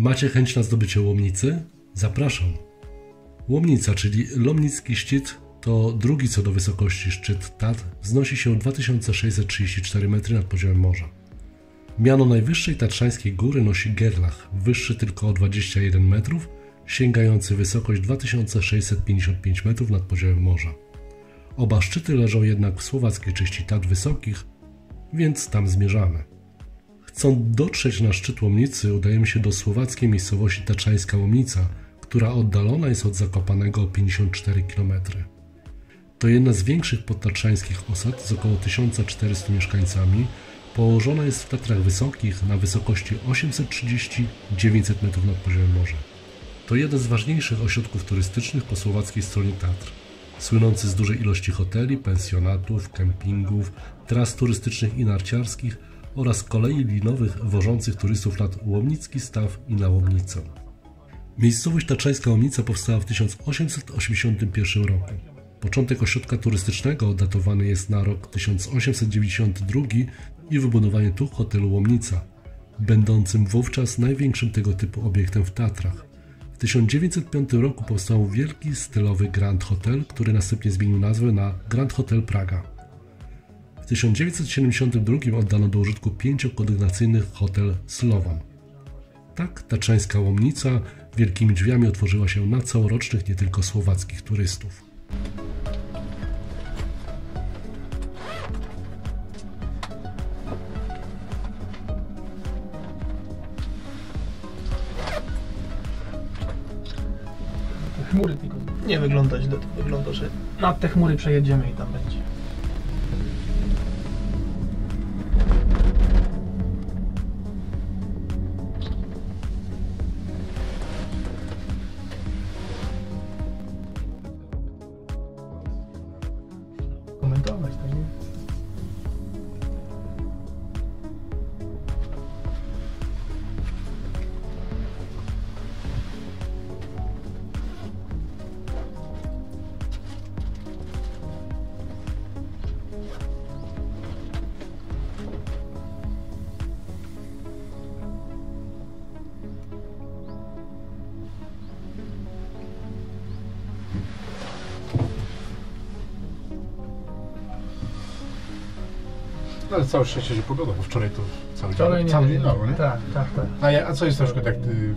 Macie chęć na zdobycie Łomnicy? Zapraszam. Łomnica, czyli Lomnicki Szczyt, to drugi co do wysokości szczyt Tatr, wznosi się 2634 metry nad poziomem morza. Miano najwyższej tatrzańskiej góry nosi Gerlach, wyższy tylko o 21 metrów, sięgający wysokość 2655 metrów nad poziomem morza. Oba szczyty leżą jednak w słowackiej części Tatr Wysokich, więc tam zmierzamy. Chcąc dotrzeć na szczyt Łomnicy, udajemy się do słowackiej miejscowości Taczańska Łomnica, która oddalona jest od Zakopanego o 54 km. To jedna z większych podtatrzańskich osad z około 1400 mieszkańcami. Położona jest w Tatrach Wysokich na wysokości 830-900 metrów nad poziomem morza. To jeden z ważniejszych ośrodków turystycznych po słowackiej stronie Tatr. Słynący z dużej ilości hoteli, pensjonatów, kempingów, tras turystycznych i narciarskich oraz kolei linowych wożących turystów nad Łomnicki Staw i na Łomnicę. Miejscowość Taczańska Łomnica powstała w 1881 roku. Początek ośrodka turystycznego datowany jest na rok 1892 i wybudowanie tu hotelu Łomnica, będącym wówczas największym tego typu obiektem w Tatrach. W 1905 roku powstał wielki stylowy Grand Hotel, który następnie zmienił nazwę na Grand Hotel Praga. W 1972 oddano do użytku pięciokondygnacyjny hotel Slovan. Tak taczańska Łomnica wielkimi drzwiami otworzyła się na całorocznych nie tylko słowackich turystów. Chmury tylko nie wygląda źle, to wygląda, że nad te chmury przejedziemy i tam będzie. No, ale całe szczęście, że pogoda, bo wczoraj to cały Wczoraj dzień, nie, cały nie, dzień dało, nie? Tak, tak, tak. A, ja, a co jest na przykład jak y,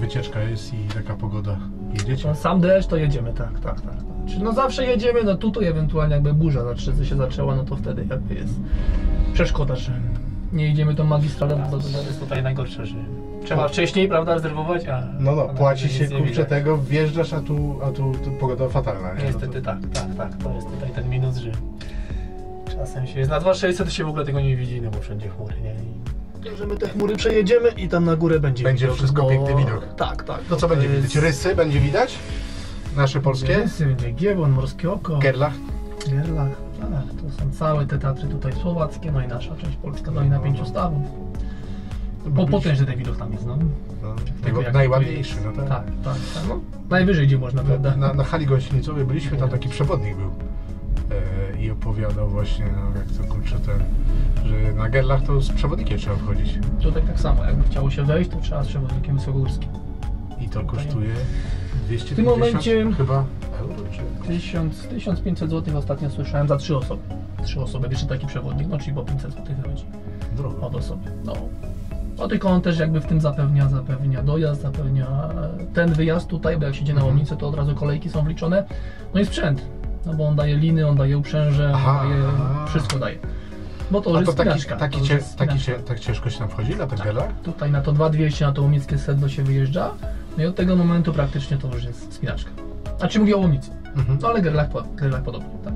wycieczka jest i taka pogoda? Jedziecie? No, sam deszcz to jedziemy, tak, tak, tak. Czyli no zawsze jedziemy, no tutaj ewentualnie jakby burza zaczy- się zaczęła, no to wtedy jakby jest przeszkoda, że nie idziemy tą magistralą, bo to jest tutaj najgorsze, że trzeba wcześniej, prawda, rezerwować, a... No no, a płaci nic się nie kurczę widać. tego, wjeżdżasz, a tu, a tu, tu pogoda fatalna, nie? Niestety no tak, tak, tak, to jest tutaj ten minus, że czasem się jest na 2600 się w ogóle tego nie widzi, no bo wszędzie chmury, nie? I... Że my te chmury przejedziemy i tam na górę będzie Będzie widok, wszystko piękny widok. Tak, tak. To co będzie widać? Rysy będzie widać? Nasze polskie? Rysy, będzie Giewon, Morskie Oko. Gerlach? Gerlach, tak, to są całe te Tatry tutaj słowackie, no i nasza część polska, no i na pięciu stawów. Po, potężny ten widok tam jest, no. No, Tego najła- jak najładniejszy, no jest. tak. Tak, tak, tak. No, najwyżej gdzie można, prawda? Na, na hali gościnicowej byliśmy, tam taki przewodnik był i opowiadał właśnie, no jak to kurczę ten, że na Gerlach to z przewodnikiem trzeba wchodzić Tutaj tak samo, jakby chciało się wejść, to trzeba z przewodnikiem wysokogórskim. i to kosztuje 250 W tym momencie- chyba euro czy 1000, 1500 zł ostatnio słyszałem za trzy osoby. Trzy osoby, jeszcze taki przewodnik, no czyli po 500 zł wychodzi drogo. od osoby. No. No tylko on też jakby w tym zapewnia, zapewnia dojazd, zapewnia e, ten wyjazd tutaj, bo jak się idzie na Mhm. łomnicę, to od razu kolejki są wliczone. No i sprzęt, no bo on daje liny, on daje uprzęże, Aha, on daje, aha. wszystko daje. Bo to A to jest taki, spinaczka. taki, to jest taki cie, tak ciężko się tam wchodzi na tych Gerlach? Tutaj na to 2200, na to łomickie sedno się wyjeżdża, no i od tego momentu praktycznie to już jest spinaczka. Znaczy mówię o łomicy, Mhm. no ale Gerlach, Gerlach podobnie, tak?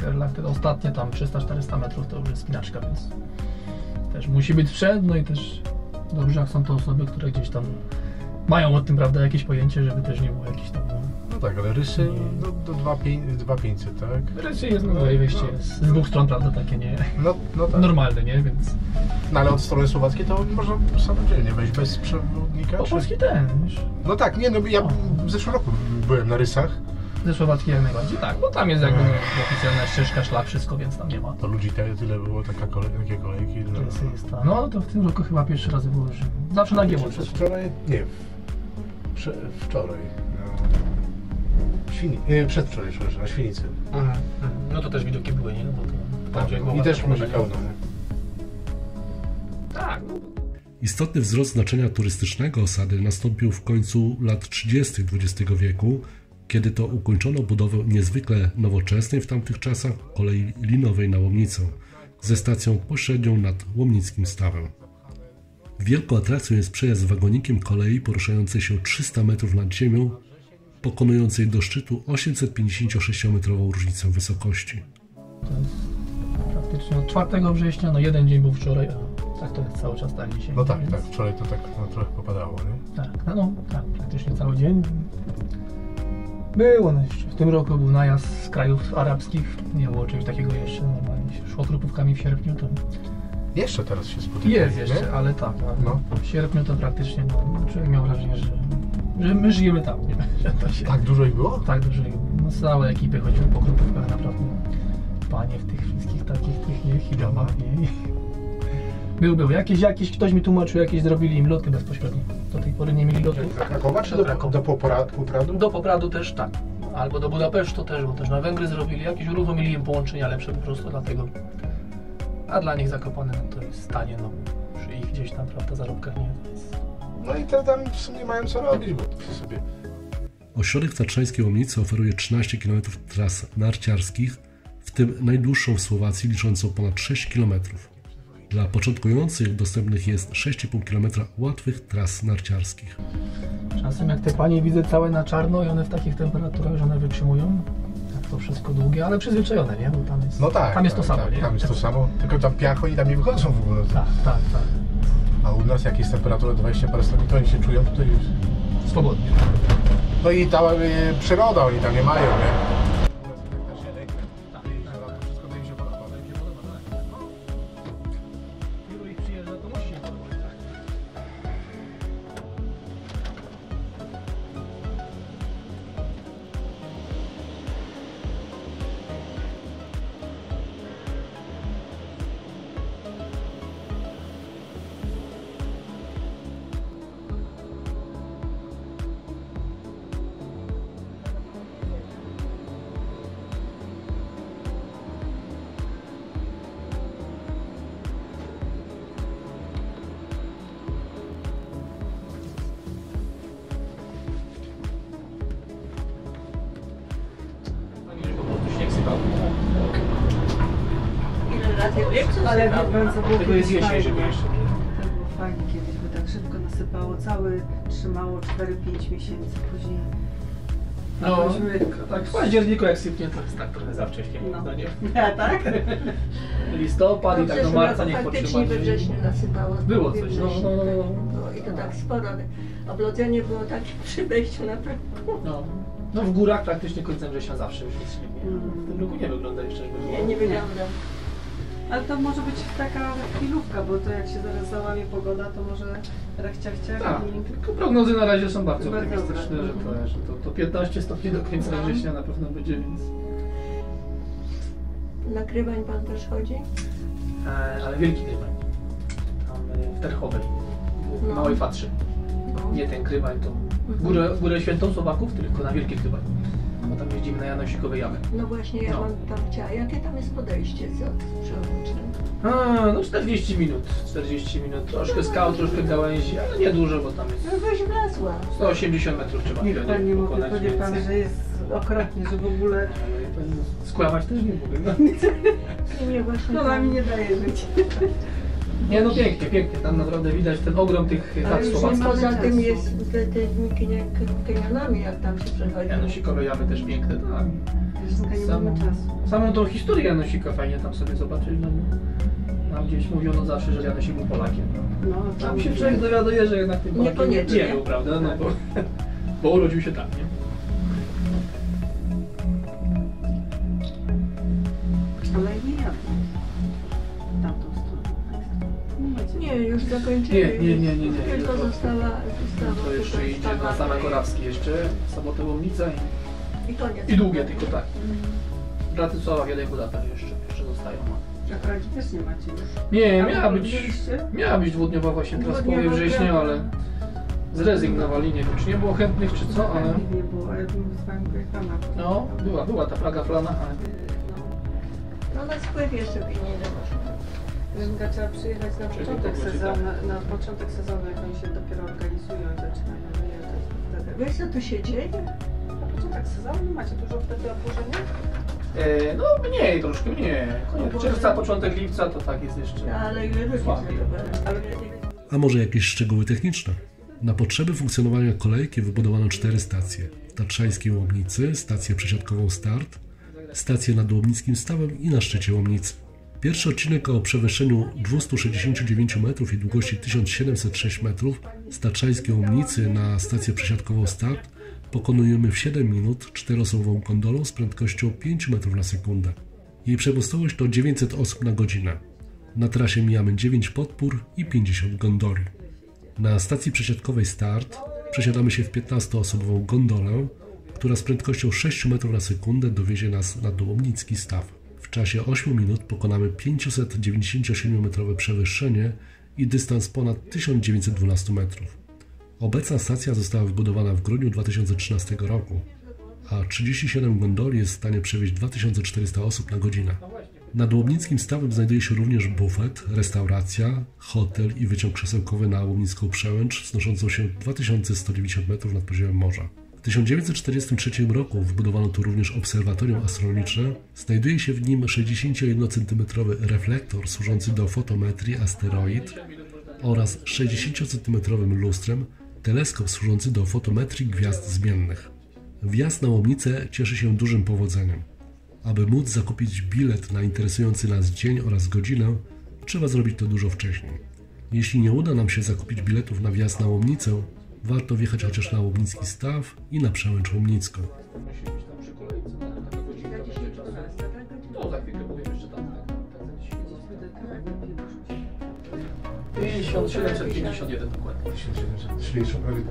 Gerlach te ostatnie tam 300-400 metrów to już jest spinaczka, więc też musi być sprzęt, no i też dobrze jak są to osoby, które gdzieś tam mają o tym, prawda, jakieś pojęcie, żeby też nie było jakichś tam... No tak, ale rysy do, do 2500, tak? Rysy jest, no, wejście jest z dwóch stron, prawda, takie nie... No, no tak. Normalne, nie? Więc No ale od strony słowackiej to można samodzielnie wejść bez przewodnika? po czy- polski wiesz. No tak, nie, no ja O. w zeszłym roku byłem na rysach Ze Słowackiej jak najbardziej, tak, bo tam jest jakby oficjalna ścieżka, szlak, wszystko, więc tam nie ma. To ludzi te, tyle było, taka kolej, takie kolejki. No, jest. No to w tym roku chyba pierwszy raz było, że zawsze na GMO Przez wczoraj, nie, wczoraj. No, świni, nie, przedwczoraj, przepraszam, na Świnicy. Aha. No to też widoki były, nie? No bo to poniedziałek było I też może pełno. nie? Tak, no. Istotny wzrost znaczenia turystycznego osady nastąpił w końcu lat 30. XX wieku, kiedy to ukończono budowę niezwykle nowoczesnej w tamtych czasach kolei linowej na Łomnicę, ze stacją pośrednią nad Łomnickim Stawem. Wielką atrakcją jest przejazd wagonikiem kolei poruszającej się 300 metrów nad ziemią, pokonującej do szczytu 856-metrową różnicę wysokości. To jest praktycznie od 4 września, no jeden dzień był wczoraj, a tak to jest cały czas tak dzisiaj. No tak, Więc- tak, wczoraj to tak no, trochę popadało, nie? Tak, no, no tak, praktycznie cały dzień. Było, no jeszcze w tym roku był najazd z krajów arabskich, nie było czegoś takiego jeszcze, normalnie się szło grupówkami w sierpniu, to Jeszcze teraz się spotyka. jest jeszcze, ale tak, ale No. w sierpniu to praktycznie no, człowiek miał wrażenie, że, że my żyjemy tam, nie? się Tak dużo ich było? tak dużo, no całe ekipy chodziły po grupówkach naprawdę, panie w tych wszystkich takich tych nie, nie? Był, był, jakieś, jakieś, ktoś mi tłumaczył, jakieś zrobili im loty bezpośrednio, do tej pory nie mieli lotów. Do Krakowa czy Do Krakowa. do Popradu? Do Popradu też tak. Albo do Budapesztu też, bo też na Węgry zrobili. Jakieś uruchomili im połączenia lepsze po prostu dlatego. A dla nich Zakopane no to jest tanie, no przy ich gdzieś tam, prawda, zarobkach nie. No i te tam w sumie mają co robić, bo sobie... Ośrodek Tatrzańskiej Łomnicy oferuje 13 km tras narciarskich, w tym najdłuższą w Słowacji liczącą ponad 6 km. Dla początkujących dostępnych jest 6,5 km łatwych tras narciarskich. Czasem jak te panie widzę całe na czarno i one w takich temperaturach, że one wytrzymują. Tak to wszystko długie, ale przyzwyczajone, nie? Bo tam jest, No tak. tam jest to tak, samo, tak, nie? Tam jest to samo, tylko tam piach oni tam nie wychodzą w ogóle. Tak, tak, tak. A u nas jak jest temperatura 20 parę stopni, to oni się czują tutaj. Swobodnie. No i ta e, przyroda oni tam nie mają, nie? Ale wie pan co było Tylko jest kiedyś jesień, fajnie. żeby jeszcze... To było fajnie kiedyś, bo tak szybko nasypało, cały trzymało 4-5 miesięcy później. No, Myśmy- tak w październiku jak sypnie, to jest tak trochę za wcześnie, moim No. zdaniem. Ja tak? Listopad i No, tak w do marca niech faktycznie potrzyma. we wrześniu nasypało. Było coś, no, no, no, no. tak. No, I to tak sporo. Oblodzenie było tak przy wejściu na prawo. No. no w górach praktycznie końcem września zawsze już jest śnieg. nie? Mm. W tym roku nie wygląda jeszcze, żeby było. Nie, nie wygląda. Ale to może być taka chwilówka, bo to jak się zaraz załamie pogoda, to może rachciach ciach Tak, i... tylko prognozy na razie są bardzo optymistyczne, dobre. że, to, że to, to 15 stopni do końca No. września na pewno będzie, więc... Na Krywań pan też chodzi? E, ale wielki krywań. Tam e, w Terchowej, w No. Małej Fatrze. No. Nie ten krywań, to Mhm. górę, górę świętą Słowaków, tylko na wielki krywań. Bo tam jeździmy na Janosikowe Jamy. No właśnie, ja No. mam tam chciała. Jakie tam jest podejście z przełącznym? A, no 40 minut, 40 minut, troszkę skał, troszkę gałęzi, ale nie dużo, bo tam jest No weź wlazła. 180 metrów trzeba Niech pan nie mówi, pokonać, powie pan, więc- że jest okropnie, że w ogóle Skłamać też nie mogę. No. Nie, właśnie no tam- nami nie daje żyć. Nie no pięknie, pięknie, tam naprawdę widać ten ogrom tych chat już słowackich. poza tym jest kinia- kenionami, jak tam się przechodzi. Janosikowe Jamy też piękne, tak. Tylko nie Samą, mamy czasu. samą tą historię Janosika fajnie tam sobie zobaczyć. No, tam gdzieś mówiono zawsze, że Janosik był Polakiem. No. No, Tam się człowiek dowiaduje, że jednak tym Polakiem nie był, prawda? No bo, bo urodził się tam, nie? Nie już zakończyli. Nie, nie, nie, nie, nie. Tylko została, została To jeszcze tutaj idzie na same Korawskie jeszcze, sobotę Łomnica i I koniec. I długie tylko tak. Bratysława, Wiedeń, Budapeszt jeszcze, jeszcze zostają. A Pragi też nie macie już. Nie, A miała być, byliście? miała być dwudniowa właśnie teraz po Dwudniowa wrześniu, prawa. ale zrezygnowali, nie wiem czy nie było chętnych czy co, ale nie było, ale bym z wami pojechała. no, była, była ta flaga flana, ale No na spływ jeszcze pieniędzy można. Rynka trzeba przyjechać na początek sezonu, na początek sezonu, jak oni się dopiero organizują i zaczynają wyjeżdżać. Wtedy. Wiesz co tu się dzieje? Na początek sezonu macie dużo wtedy obłożenia? e, no mniej troszkę, nie. Koniec czerwca, początek lipca to tak jest jeszcze. No, ale ile ludzi Słabiej. zadowoleni. Ale A może jakieś szczegóły techniczne? Na potrzeby funkcjonowania kolejki wybudowano cztery stacje. Tatrzańskiej Łomnicy, stację przesiadkową Start, stację nad Łomnickim Stawem i na szczycie Łomnicy. Pierwszy odcinek o przewyższeniu 269 metrów i długości 1706 metrów z Tatrzańskiej Łomnicy na stację przesiadkową Start pokonujemy w 7 minut czteroosobową gondolą z prędkością 5 metrów na sekundę. Jej przepustowość to 900 osób na godzinę. Na trasie mijamy 9 podpór i 50 gondoli. Na stacji przesiadkowej Start przesiadamy się w 15-osobową gondolę, która z prędkością 6 metrów na sekundę dowiezie nas na Dołomnicki Staw. Czasie 8 minut pokonamy 597-metrowe przewyższenie i dystans ponad 1912 metrów. Obecna stacja została wybudowana w grudniu 2013 roku, a 37 gondoli jest w stanie przewieźć 2400 osób na godzinę. Nad Łomnickim Stawem znajduje się również bufet, restauracja, hotel i wyciąg krzesełkowy na Łomnicką Przełęcz, znoszącą się 2190 metrów nad poziomem morza. W 1943 roku wybudowano tu również obserwatorium astronomiczne. Znajduje się w nim 61 cm reflektor służący do fotometrii asteroid oraz 60 cm lustrem teleskop służący do fotometrii gwiazd zmiennych. Wjazd na Łomnicę cieszy się dużym powodzeniem. Aby móc zakupić bilet na interesujący nas dzień oraz godzinę, trzeba zrobić to dużo wcześniej. Jeśli nie uda nam się zakupić biletów na wjazd na Łomnicę, warto wjechać chociaż na Łomnicki Staw i na Przełęcz Łomnicką. Musi być tam przy kolejce, taka godzina będzie czasu. Za chwilkę powiem jeszcze tam. za 10 minut. 50, 751 dokładnie. 1700, czyli są prawie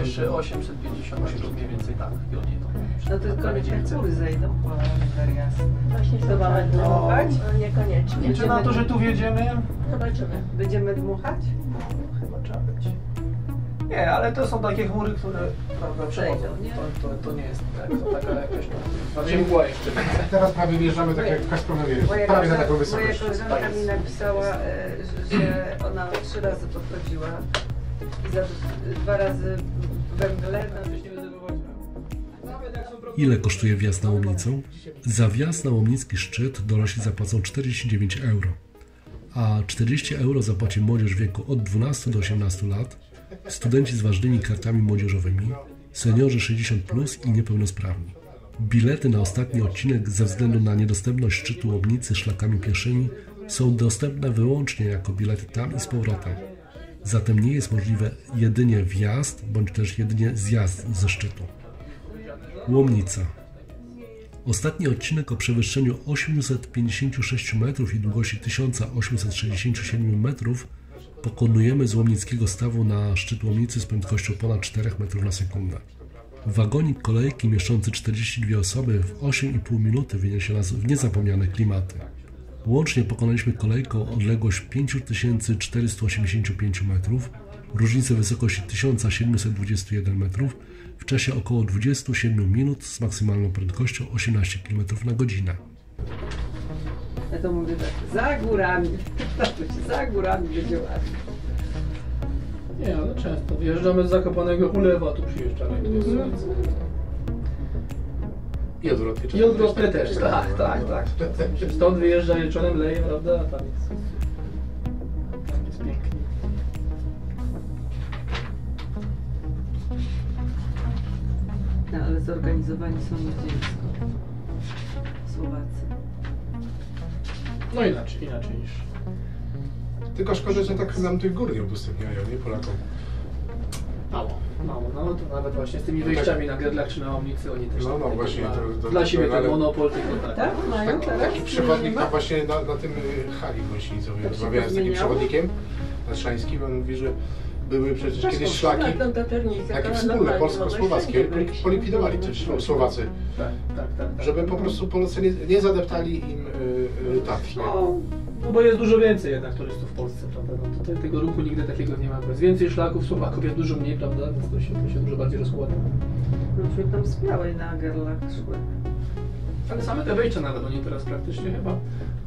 Jeszcze 850 metrów mniej więcej tak. I oni to No tylko te 900. góry zejdą, o, super jasne. Właśnie To mamy dmuchać? No niekoniecznie. Liczę na to, że tu wjedziemy. Zobaczymy. Będziemy dmuchać? Nie, ale to są takie chmury, które prawda, przechodzą. To, to, to nie jest tak, to taka jakaś tam. Bardziej mgła jeszcze. Teraz prawie wjeżdżamy tak jak w Kaspronowie, Moja, prawie na koleżanka- taką moja wysokość. koleżanka Tak mi napisała, e, że, ona trzy razy podchodziła i za dwa razy we mgle. Ile kosztuje wjazd na Łomnicę? Za wjazd na Łomnicki szczyt dorośli zapłacą 49 euro, a 40 euro zapłaci młodzież w wieku od 12 do 18 lat, studenci z ważnymi kartami młodzieżowymi, seniorzy 60 plus i niepełnosprawni. Bilety na ostatni odcinek ze względu na niedostępność szczytu Łomnicy szlakami pieszymi są dostępne wyłącznie jako bilety tam i z powrotem. Zatem nie jest możliwe jedynie wjazd bądź też jedynie zjazd ze szczytu. Łomnica. Ostatni odcinek o przewyższeniu 856 metrów i długości 1867 metrów pokonujemy z Łomnickiego Stawu na szczyt Łomnicy z prędkością ponad 4 metrów na sekundę. Wagonik kolejki mieszczący 42 osoby w 8,5 minuty wyniesie nas w niezapomniane klimaty. Łącznie pokonaliśmy kolejką odległość 5485 metrów, różnicę wysokości 1721 metrów w czasie około 27 minut z maksymalną prędkością 18 km na godzinę. Ja to mówię tak, za górami. za górami będzie ładnie. Nie, ale często. Wjeżdżamy z Zakopanego Ulewa, tu przyjeżdżamy. Tu jest Mhm. ulica. I odwrotnie. I odwrotnie też, tak, tak, tak. Stąd wyjeżdża wieczorem, leje, prawda? A tam jest, tam jest pięknie. No ale zorganizowani są ludzisko. Słowacy. No inaczej, inaczej niż... Tylko szkoda, że tak nam tych gór nie udostępniają, nie Polakom. Mało, mało. No to nawet właśnie z tymi No tak. wyjściami na Gerlach czy na Omnicy oni też... No, tak no, tylko właśnie, Dla, to- to- dla to- siebie ale- ten monopol tylko tak. Tak? Mają Taki, teraz? taki przewodnik tam właśnie na, na tym y, hali gąsienicowej. Tak Rozmawiałem z takim pozmieniało? przewodnikiem tatrzańskim, on mówi, że były przecież Tak, kiedyś tak, szlaki, takie to wspólne, polsko-słowackie, polikwidowali też Słowacy, Tak, tak, tak. tak. żeby po prostu Polacy nie, nie zadeptali im No, no bo jest dużo więcej jednak turystów w Polsce, prawda? No tutaj tego ruchu nigdy takiego nie ma. Jest więcej szlaków, Słowaków jest dużo mniej, prawda? Więc to się, to się dużo bardziej rozkłada. Myśmy tam z Białej na Gerlach szły. Ale same te wejścia nawet, oni teraz praktycznie chyba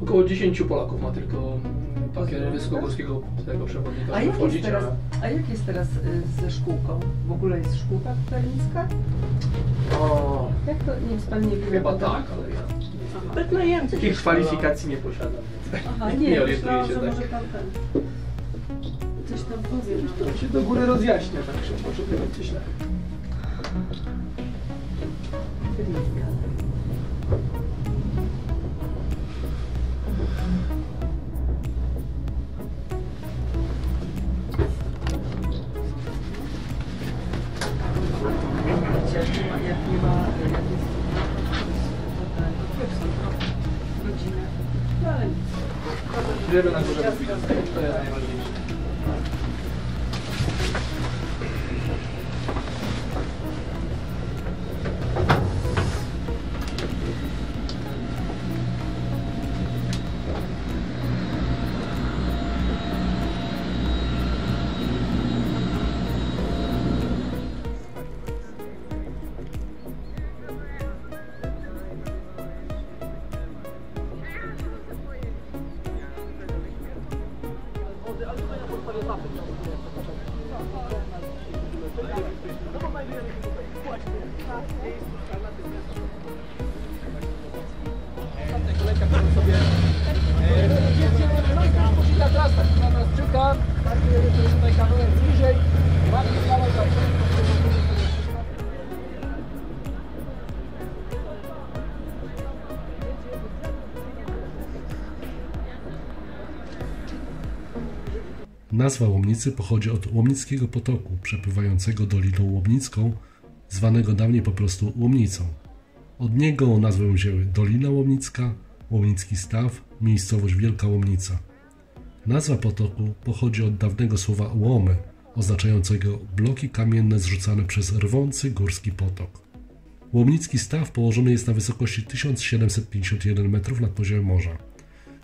około 10 Polaków ma tylko mm, pakier wysokogórskiego tego przewodnika, A żeby jak, jest wchodzić, teraz, a... a jak jest teraz y, ze szkółką? W ogóle jest szkółka ternicka? O, Jak to, nie wiem, pan nie wie? chyba tak, ale ja Aha. Betlejemcy takich się kwalifikacji nie posiadam. Aha, nie nie, orientuję się że tak. może pan ten... Coś tam powie. To się do góry rozjaśnia, tak szybko, żeby nie być źle. Żeby na górze być Nazwa Łomnicy pochodzi od Łomnickiego potoku przepływającego Doliną Łomnicką, zwanego dawniej po prostu Łomnicą. Od niego nazwę wzięły Dolina Łomnicka, Łomnicki Staw, miejscowość Wielka Łomnica. Nazwa potoku pochodzi od dawnego słowa łomy, oznaczającego bloki kamienne zrzucane przez rwący górski potok. Łomnicki Staw położony jest na wysokości 1751 metrów nad poziomem morza.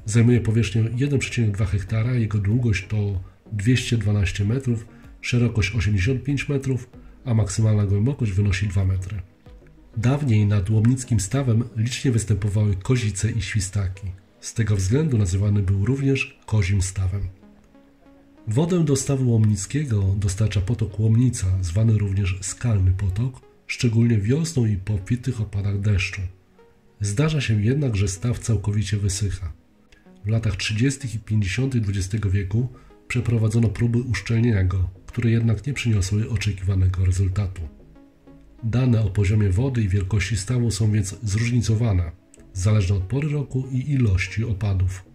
Zajmuje powierzchnię 1,2 hektara, jego długość to 212 metrów, szerokość 85 metrów, a maksymalna głębokość wynosi 2 metry. Dawniej nad Łomnickim Stawem licznie występowały kozice i świstaki. Z tego względu nazywany był również Kozim Stawem. Wodę do stawu łomnickiego dostarcza potok Łomnica, zwany również Skalny Potok, szczególnie wiosną i po obfitych opadach deszczu. Zdarza się jednak, że staw całkowicie wysycha. W latach 30. i 50. XX wieku przeprowadzono próby uszczelnienia go, które jednak nie przyniosły oczekiwanego rezultatu. Dane o poziomie wody i wielkości stawu są więc zróżnicowane, zależne od pory roku i ilości opadów.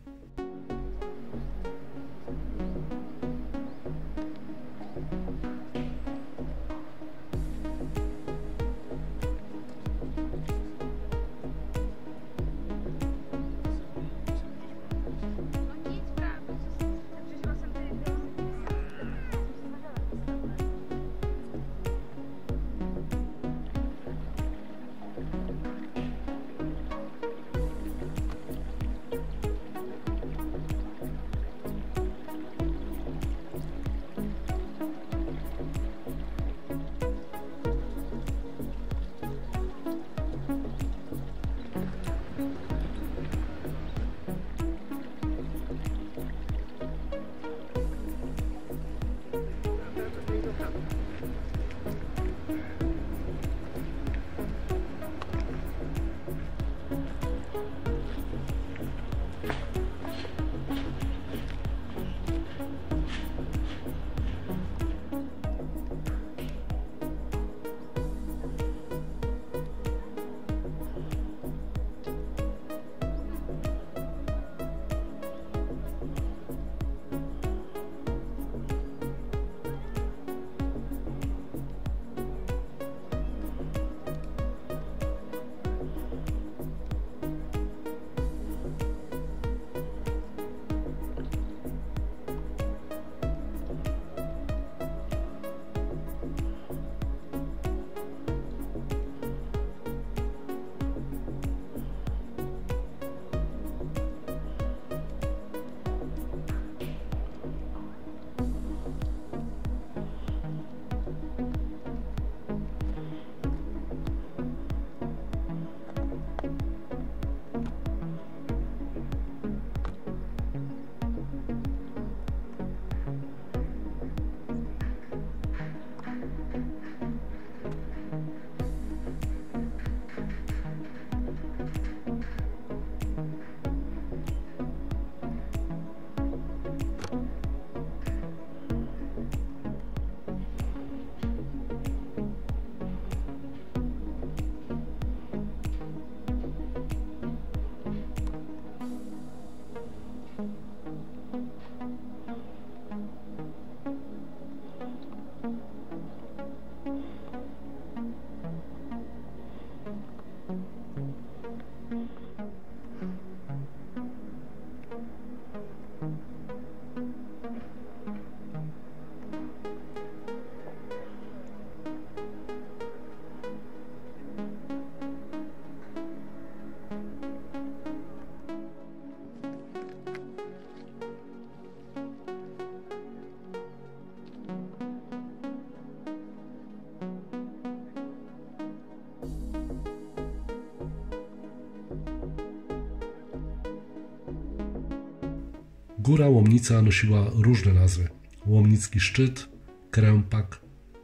Góra Łomnica nosiła różne nazwy. Łomnicki Szczyt, Krępak,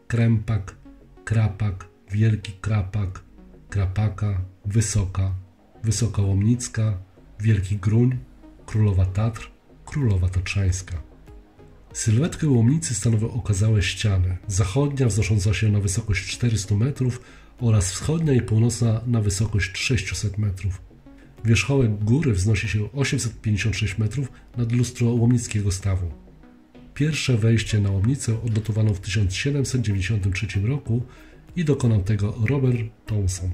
Krępak, Krapak, Wielki Krapak, Krapaka, Wysoka, Wysoka Łomnicka, Wielki Gruń, Królowa Tatr, Królowa Tatrzańska. Sylwetkę łomnicy stanowią okazałe ściany. Zachodnia wznosząca się na wysokość 400 metrów oraz wschodnia i północna na wysokość 600 metrów. Wierzchołek góry wznosi się 856 metrów nad lustro łomnickiego stawu. Pierwsze wejście na łomnicę odnotowano w 1793 roku i dokonał tego Robert Thomson.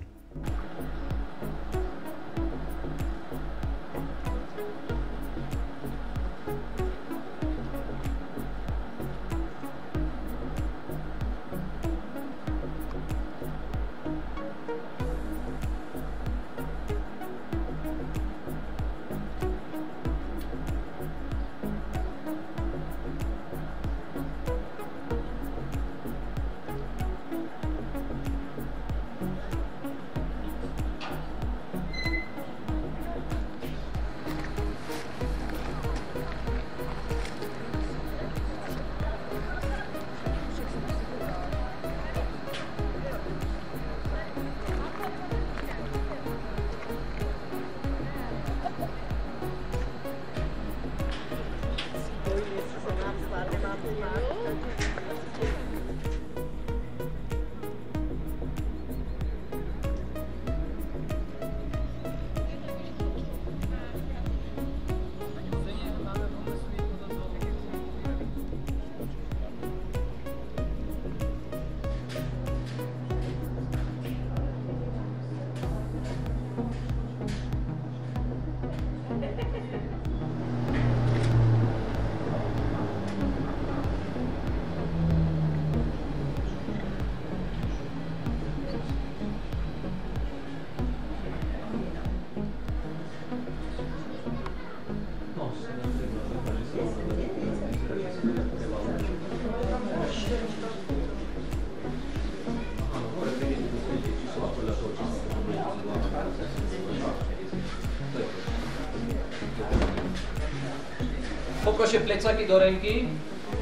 Poproszę plecaki do ręki.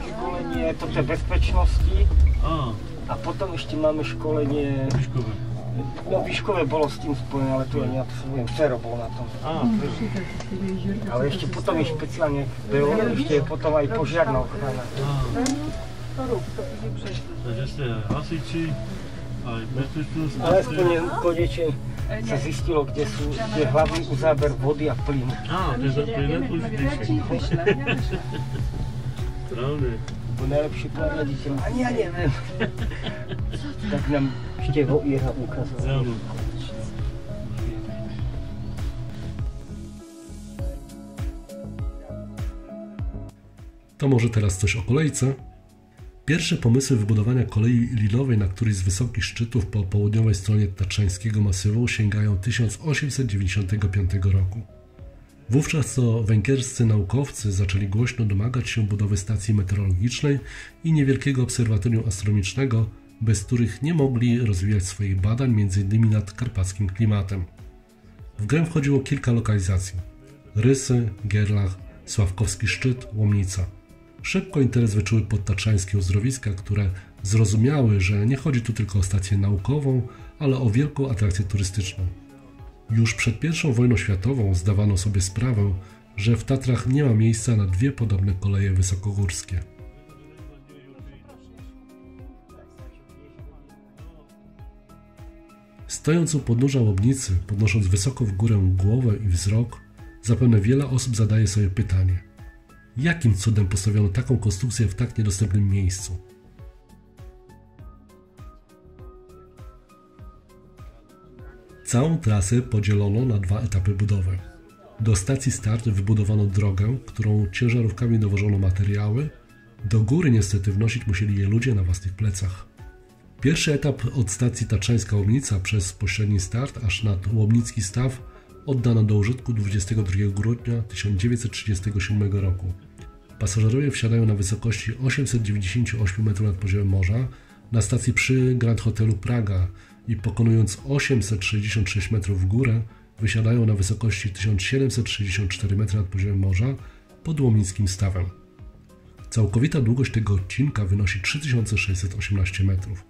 Szkolenie to te bezpečnosti A, a potom ešte máme školenie, Piškové. no výškové bolo s tým spojené, ale to ja neviem, Fero bol na tom. A, Ale ešte potom je špeciálne bylo, ešte je potom aj požiarná ochrana. takže ste hasiči, aj bezpečnosť. Ale aspoň konečne kde sú, kde je hlavný uzáber vody a plynu. Á, to je to je najdôležitejšie. Správne. Bo najlepší pán riaditeľ, ani ja neviem. tak nám Števo Ira ukázal. Áno. To może teraz coś o kolejce? Pierwsze pomysły wybudowania kolei linowej na którymś z wysokich szczytów po południowej stronie Tatrzańskiego Masywu sięgają 1895 roku. Wówczas to węgierscy naukowcy zaczęli głośno domagać się budowy stacji meteorologicznej i niewielkiego obserwatorium astronomicznego, bez których nie mogli rozwijać swoich badań m.in. nad karpackim klimatem. W grę wchodziło kilka lokalizacji: Rysy, Gierlach, Sławkowski Szczyt, Łomnica. Szybko interes wyczuły podtatrzańskie uzdrowiska, które zrozumiały, że nie chodzi tu tylko o stację naukową, ale o wielką atrakcję turystyczną. Już przed I wojną światową zdawano sobie sprawę, że w Tatrach nie ma miejsca na dwie podobne koleje wysokogórskie. Stojąc u podnóża łobnicy, podnosząc wysoko w górę głowę i wzrok, zapewne wiele osób zadaje sobie pytanie: jakim cudem postawiono taką konstrukcję w tak niedostępnym miejscu? Całą trasę podzielono na dwa etapy budowy. Do stacji start wybudowano drogę, którą ciężarówkami dowożono materiały. Do góry niestety wnosić musieli je ludzie na własnych plecach. Pierwszy etap od stacji Taczańska Łomnica przez pośredni start aż nad Łomnicki Staw oddano do użytku 22 grudnia 1937 roku. Pasażerowie wsiadają na wysokości 898 metrów nad poziomem morza na stacji przy Grand Hotelu Praga i pokonując 866 metrów w górę wysiadają na wysokości 1764 metry nad poziomem morza pod Łomnickim Stawem. Całkowita długość tego odcinka wynosi 3618 metrów.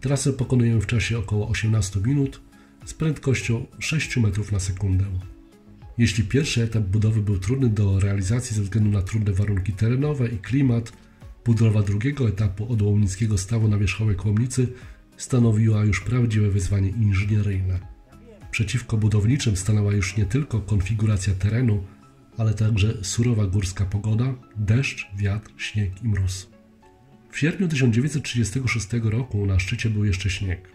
Trasę pokonujemy w czasie około 18 minut z prędkością 6 metrów na sekundę. Jeśli pierwszy etap budowy był trudny do realizacji ze względu na trudne warunki terenowe i klimat, budowa drugiego etapu od Łomnickiego Stawu na wierzchołek Łomnicy stanowiła już prawdziwe wyzwanie inżynieryjne. Przeciwko budowniczym stanęła już nie tylko konfiguracja terenu, ale także surowa górska pogoda, deszcz, wiatr, śnieg i mróz. W sierpniu 1936 roku na szczycie był jeszcze śnieg.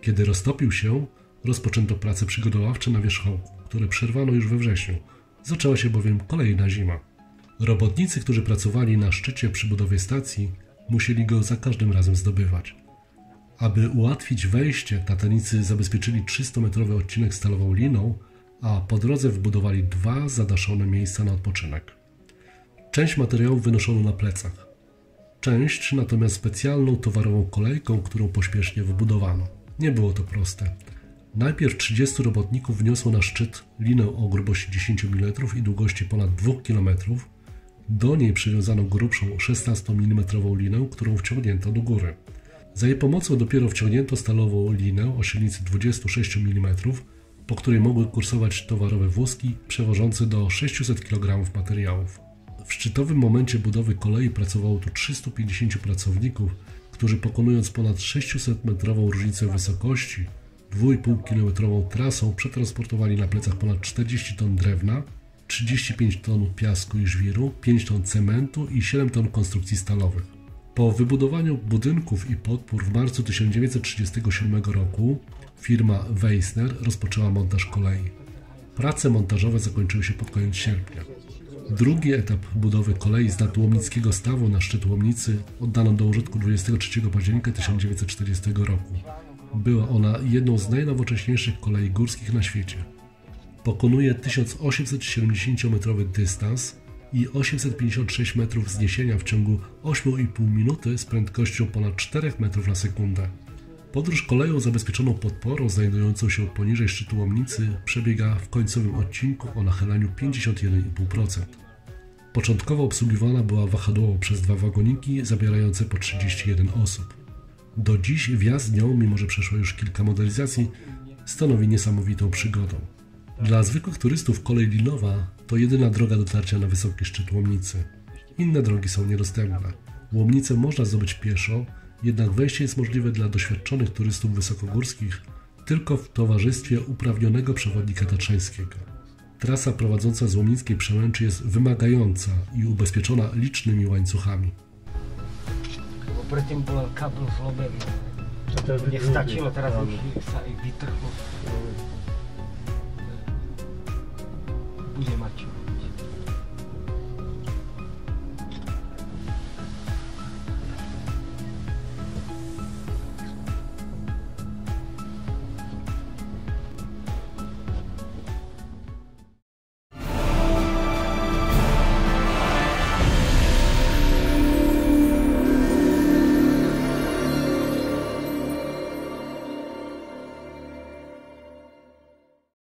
Kiedy roztopił się, rozpoczęto prace przygotowawcze na wierzchołku, które przerwano już we wrześniu. Zaczęła się bowiem kolejna zima. Robotnicy, którzy pracowali na szczycie przy budowie stacji, musieli go za każdym razem zdobywać. Aby ułatwić wejście, tatanicy zabezpieczyli 300-metrowy odcinek stalową liną, a po drodze wbudowali dwa zadaszone miejsca na odpoczynek. Część materiałów wynoszono na plecach, część natomiast specjalną towarową kolejką, którą pośpiesznie wybudowano. Nie było to proste. Najpierw 30 robotników wniosło na szczyt linę o grubości 10 mm i długości ponad 2 km. Do niej przywiązano grubszą 16 mm linę, którą wciągnięto do góry. Za jej pomocą dopiero wciągnięto stalową linę o średnicy 26 mm, po której mogły kursować towarowe wózki przewożące do 600 kg materiałów. W szczytowym momencie budowy kolei pracowało tu 350 pracowników, którzy pokonując ponad 600-metrową różnicę wysokości, 2,5-kilometrową trasą przetransportowali na plecach ponad 40 ton drewna, 35 ton piasku i żwiru, 5 ton cementu i 7 ton konstrukcji stalowych. Po wybudowaniu budynków i podpór w marcu 1937 roku firma Weissner rozpoczęła montaż kolei. Prace montażowe zakończyły się pod koniec sierpnia. Drugi etap budowy kolei z nadłomnickiego stawu na szczyt Łomnicy oddano do użytku 23 października 1940 roku. Była ona jedną z najnowocześniejszych kolei górskich na świecie. Pokonuje 1870-metrowy dystans i 856 metrów wzniesienia w ciągu 8,5 minuty z prędkością ponad 4 metrów na sekundę. Podróż koleją zabezpieczoną podporą znajdującą się poniżej szczytu Łomnicy przebiega w końcowym odcinku o nachylaniu 51,5%. Początkowo obsługiwana była wahadłowo przez dwa wagoniki zabierające po 31 osób. Do dziś wjazd nią, mimo że przeszło już kilka modelizacji, stanowi niesamowitą przygodą. Dla zwykłych turystów kolej linowa to jedyna droga dotarcia na wysoki szczyt Łomnicy. Inne drogi są niedostępne. Łomnicę można zdobyć pieszo, jednak wejście jest możliwe dla doświadczonych turystów wysokogórskich tylko w towarzystwie uprawnionego przewodnika tatrzańskiego. Trasa prowadząca z Łomnickiej Przełęczy jest wymagająca i ubezpieczona licznymi łańcuchami. Predtým bol kabel zlomený. Nech stačilo, teraz už sa i vytrhlo. Bude mať